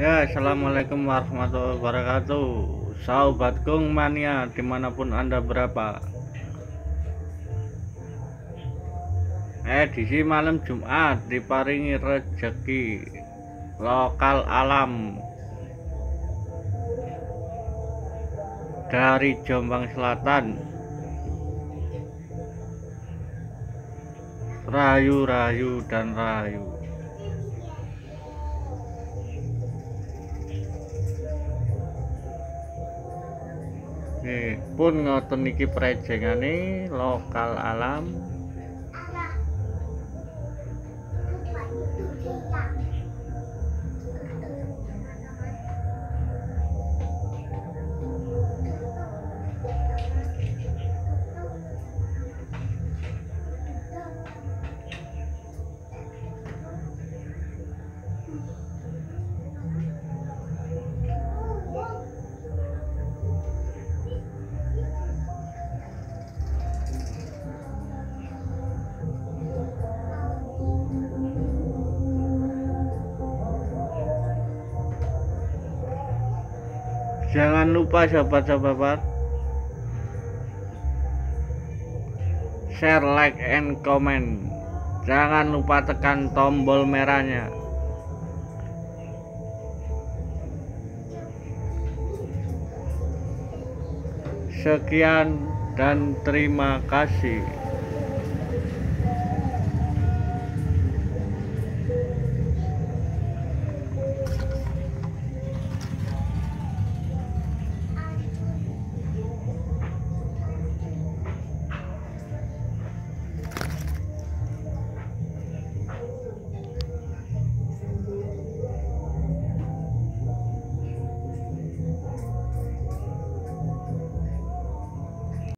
Ya, assalamualaikum warahmatullahi wabarakatuh. Sahabat Kung Mania di mana pun anda berapa. Edisi malam Jumat diparingi rezeki lokal alam dari Jombang Selatan. Rayu-rayu dan rayu. Nih, pun ngoten iki prejengane lokal alam. Jangan lupa sahabat-sahabat share, like, and comment. Jangan lupa tekan tombol merahnya. Sekian dan terima kasih.